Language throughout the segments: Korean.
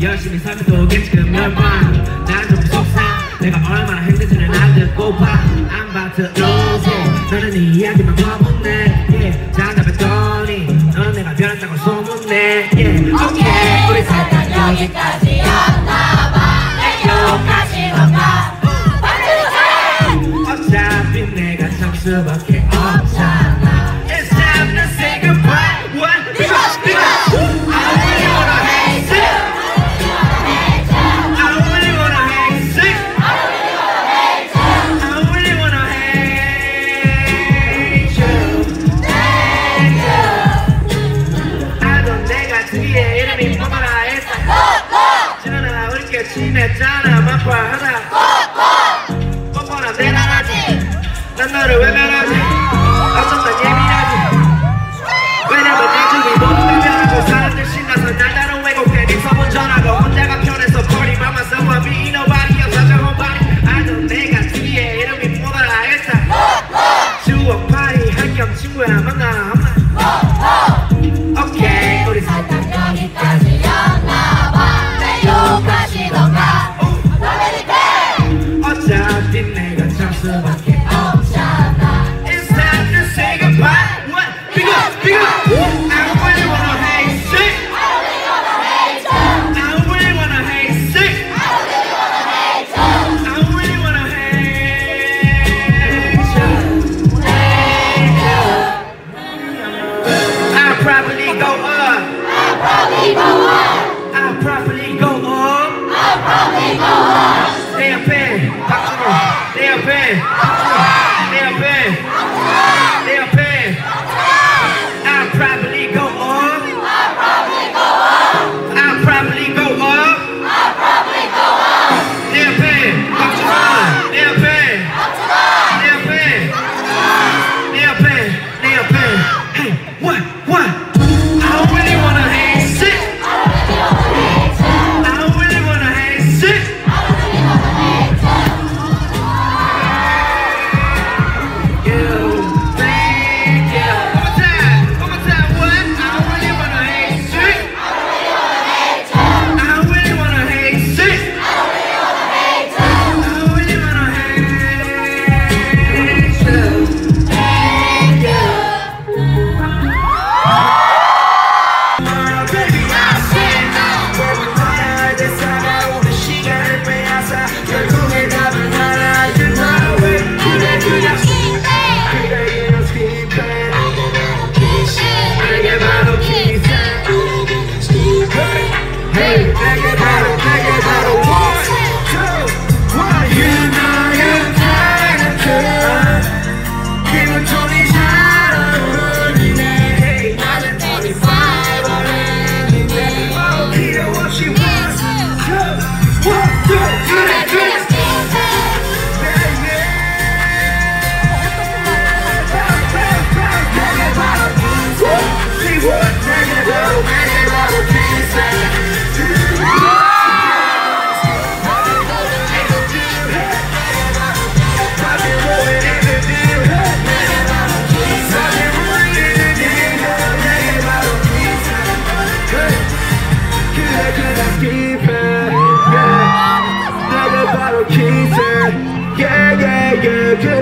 열심히 살면도 지금 열반 난좀 속상. 내가 얼마나 힘든지는 알듯 고파안 받들어서 너는 이 이야기만 거문네 잔답했더니. 너는 내가 변했다고 소문내. 오케이 우리 사랑 여기까지. chara mapa hara papa papa na dena na ti na na ro we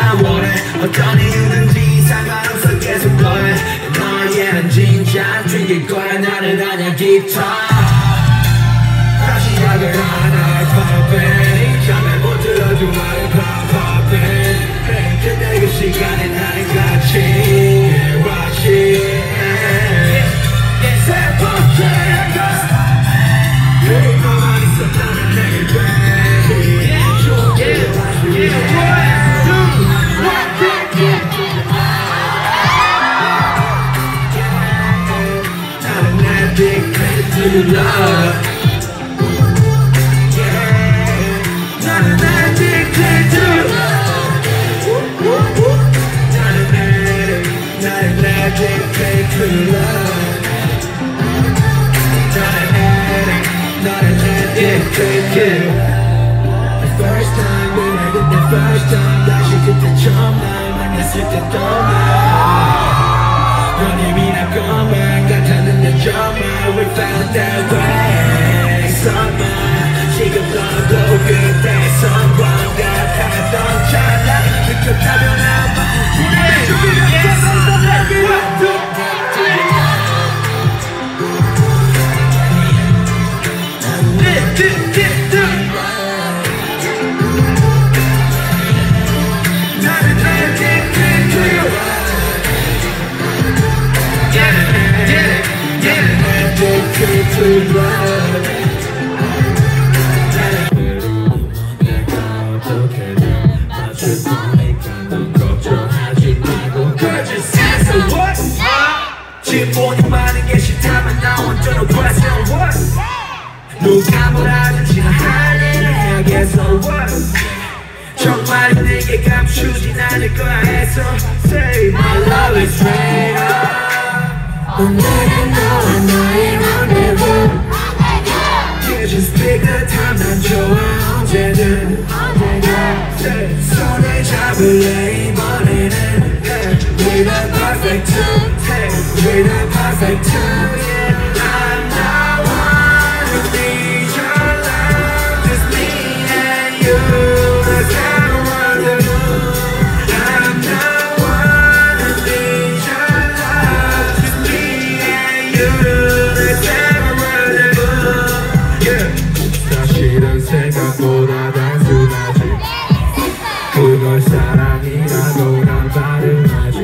나 원해. 어떤 이유든지 상관없어 계속 너의 너의 진짜 튀길 거야. 나를 아냐 깃털 good luck Yeah, not Not not Not not The first time, when I did the first time That she did the charm line, when I said the thumb line 너네 미나 것만 같았는데 that way Someone 지금 너도 그때 성광 같았던 찰나 느꼈다면 아 정말 힘들게 누가 뭐라든지 할일 해야겠어 정말 내게 감추진 않을 거야 해서 Say my love is real 오늘은 Vocabulary morning and We're the perfect two. We're the perfect two.